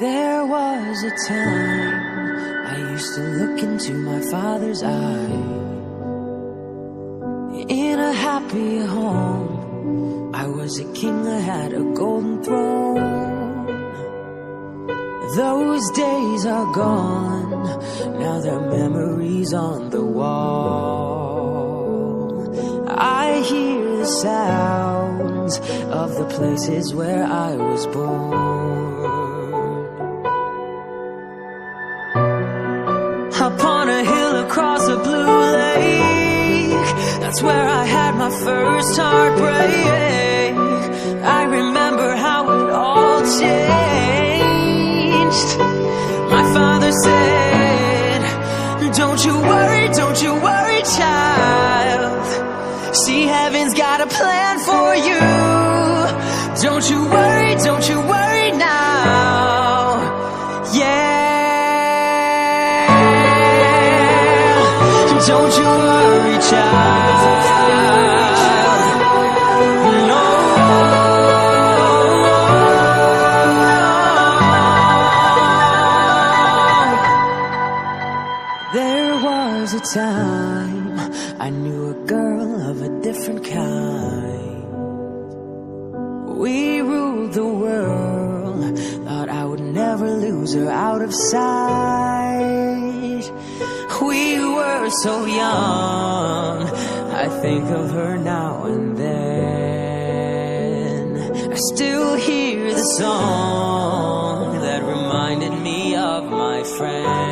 was a time I used to look into my father's eye. In a happy home, I was a king, I had a golden throne. Those days are gone, now they're memories on the wall. I hear the sounds of the places where I was born. Upon a hill across a blue lake, that's where I had my first heartbreak. I remember how it all changed. My father said, Don't you worry, don't you worry, child. See, heaven's got a plan for you. Don't you worry, was a time I knew a girl of a different kind. We ruled the world, thought I would never lose her out of sight. We were so young, I think of her now and then. I still hear the song that reminded me of my friend.